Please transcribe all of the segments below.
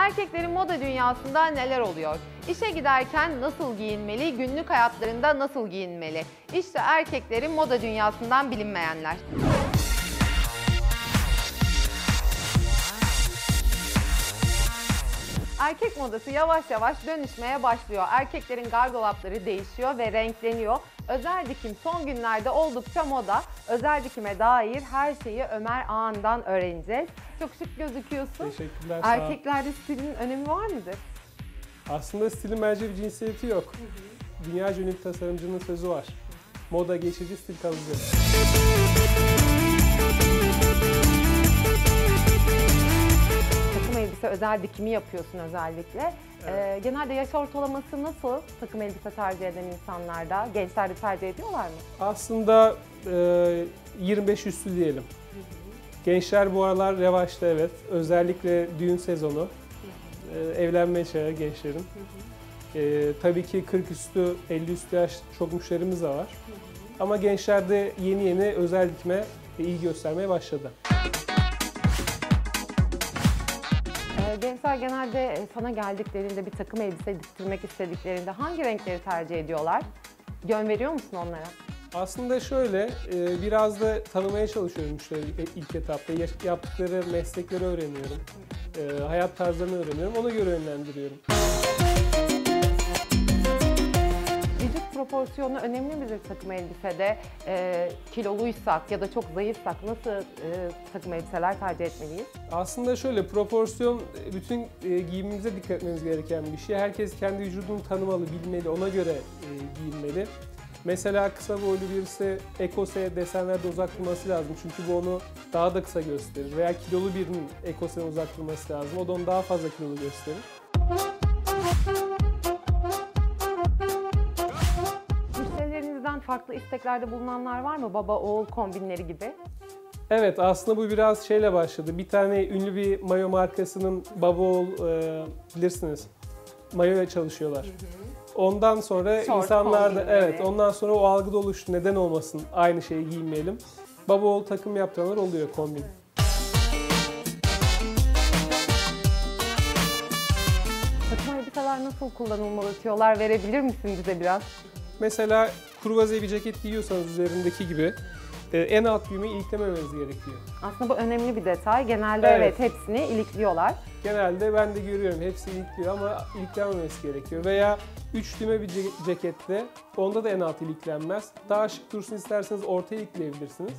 Erkeklerin moda dünyasında neler oluyor? İşe giderken nasıl giyinmeli, günlük hayatlarında nasıl giyinmeli? İşte erkeklerin moda dünyasından bilinmeyenler. Erkek modası yavaş yavaş dönüşmeye başlıyor. Erkeklerin gardıropları değişiyor ve renkleniyor. Özel dikim son günlerde oldukça moda. Özel dikime dair her şeyi Ömer Ağa'ndan öğreneceğiz. Çok şık gözüküyorsun. Teşekkürler. sağ ol. Erkeklerde stilin önemi var mıdır? Aslında stilin bence bir cinsiyeti yok. Dünya ünlü bir tasarımcının sözü var. Moda geçici, stil kalıcı. Elbise özel dikimi yapıyorsun özellikle. Ee, genelde yaş ortalaması nasıl takım elbise tercih eden insanlarda? Gençler de tercih ediyorlar mı? Aslında e, 25 üstü diyelim. Gençler bu aralar revaçta evet. Özellikle düğün sezonu. E, evlenme çağı gençlerin. E, tabii ki 40 üstü, 50 üstü yaş çok müşterimiz de var. Ama gençler de yeni yeni özel dikme iyi göstermeye başladı. Gençler genelde e, sana geldiklerinde bir takım elbise diktirmek istediklerinde hangi renkleri tercih ediyorlar? Yön veriyor musun onlara? Aslında şöyle, e, biraz da tanımaya çalışıyorum müşteri ilk etapta. Yaptıkları meslekleri öğreniyorum. E, Hayat tarzlarını öğreniyorum. Ona göre yönlendiriyorum. Vücut proporsiyonu önemli midir takım elbisede? Ee, kiloluysak ya da çok zayıfsak nasıl e, takım elbiseler tercih etmeliyiz? Aslında şöyle, proporsiyon e, bütün e, giyimimize dikkat etmeniz gereken bir şey. Herkes kendi vücudunu tanımalı, bilmeli, ona göre e, giyinmeli. Mesela kısa boylu birisi ekose desenlerde uzak durması lazım. Çünkü bu onu daha da kısa gösterir. Veya kilolu birinin ekoseden uzak durması lazım. O da onu daha fazla kilolu gösterir. Farklı isteklerde bulunanlar var mı? Baba oğul kombinleri gibi. Evet aslında bu biraz şeyle başladı. Bir tane ünlü bir mayo markasının baba oğul e, bilirsiniz. Mayoya çalışıyorlar. Ondan sonra Short insanlar da kombinleri. evet ondan sonra o algı da oluştu. Neden olmasın? Aynı şeyi giymeyelim. Baba oğul takım yaptıranlar oluyor kombin. Takım elbiseler nasıl kullanılmalı tüyolar verebilir misin bize biraz? Mesela kruvaze bir ceket giyiyorsanız üzerindeki gibi e, en alt düğmeyi iliklememeniz gerekiyor. Aslında bu önemli bir detay. Genelde evet, Evet. hepsini ilikliyorlar. Genelde ben de görüyorum hepsi ilikliyor ama iliklenmemesi gerekiyor. Veya üç düğme bir ce- cekette onda da en alt iliklenmez. Daha şık dursun isterseniz ortaya ilikleyebilirsiniz.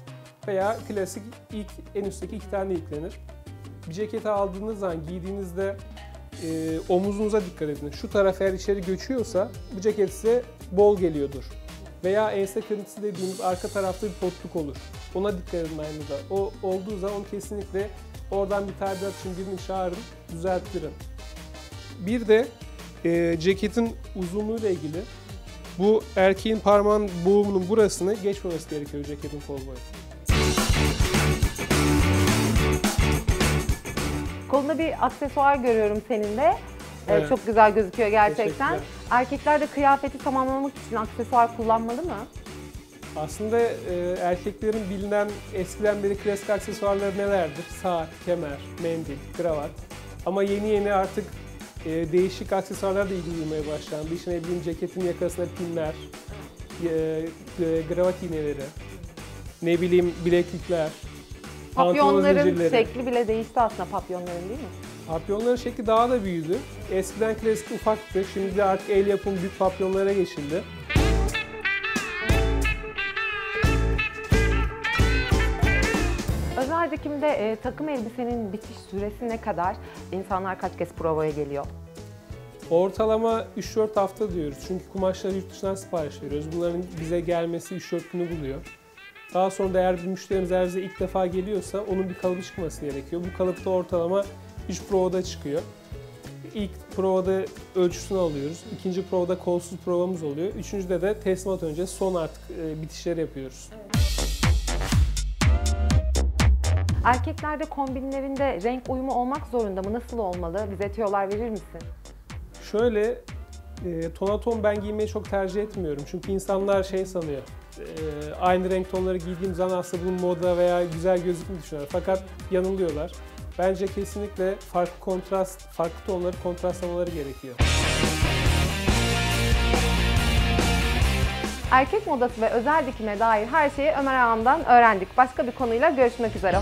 Veya klasik ilk en üstteki iki tane iliklenir. Bir ceketi aldığınız zaman giydiğinizde e, omuzunuza dikkat edin. Şu taraf eğer içeri göçüyorsa bu ceket size bol geliyordur. Veya ense kırıntısı dediğimiz arka tarafta bir potluk olur. Ona dikkat edin aynı da. O olduğu zaman kesinlikle oradan bir tadilat için birini çağırın, düzelttirin. Bir de e, ceketin uzunluğuyla ilgili bu erkeğin parmağın boğumunun burasını geçmemesi gerekiyor ceketin kol boyu. Kolunda bir aksesuar görüyorum senin de. Ee, Evet. Çok güzel gözüküyor gerçekten. Erkekler de kıyafeti tamamlamak için aksesuar kullanmalı mı? Aslında e, erkeklerin bilinen eskiden beri klasik aksesuarları nelerdir? Saat, kemer, mendil, kravat. Ama yeni yeni artık e, değişik aksesuarlar da ilgi duymaya başlandı. İşte ne bileyim ceketin yakasına pinler, e, e, kravat iğneleri, ne bileyim bileklikler, pantolon Papyonların zincirleri. şekli bile değişti aslında papyonların değil mi? Papyonların şekli daha da büyüdü. Eskiden klasik ufaktı. Şimdi de artık el yapımı büyük papyonlara geçildi. Özel dikimde e, takım elbisenin bitiş süresi ne kadar? İnsanlar kaç kez provaya geliyor? Ortalama 3-4 hafta diyoruz. Çünkü kumaşları yurt dışından sipariş veriyoruz. Bunların bize gelmesi 3-4 günü buluyor. Daha sonra da eğer bir müşterimiz eğer bize ilk defa geliyorsa onun bir kalıbı çıkması gerekiyor. Bu kalıpta ortalama 3 provada çıkıyor. İlk provada ölçüsünü alıyoruz. İkinci provada kolsuz provamız oluyor. Üçüncüde de teslimat öncesi son artık e, bitişleri yapıyoruz. Erkeklerde kombinlerinde renk uyumu olmak zorunda mı? Nasıl olmalı? Bize tüyolar verir misin? Şöyle, e, tonaton ben giymeyi çok tercih etmiyorum. Çünkü insanlar şey sanıyor, e, aynı renk tonları giydiğim zaman aslında bunun moda veya güzel gözüktüğünü düşünüyorlar. Fakat yanılıyorlar. Bence kesinlikle farklı kontrast, farklı tonları kontrastlamaları gerekiyor. Erkek modası ve özel dikime dair her şeyi Ömer Ağam'dan öğrendik. Başka bir konuyla görüşmek üzere.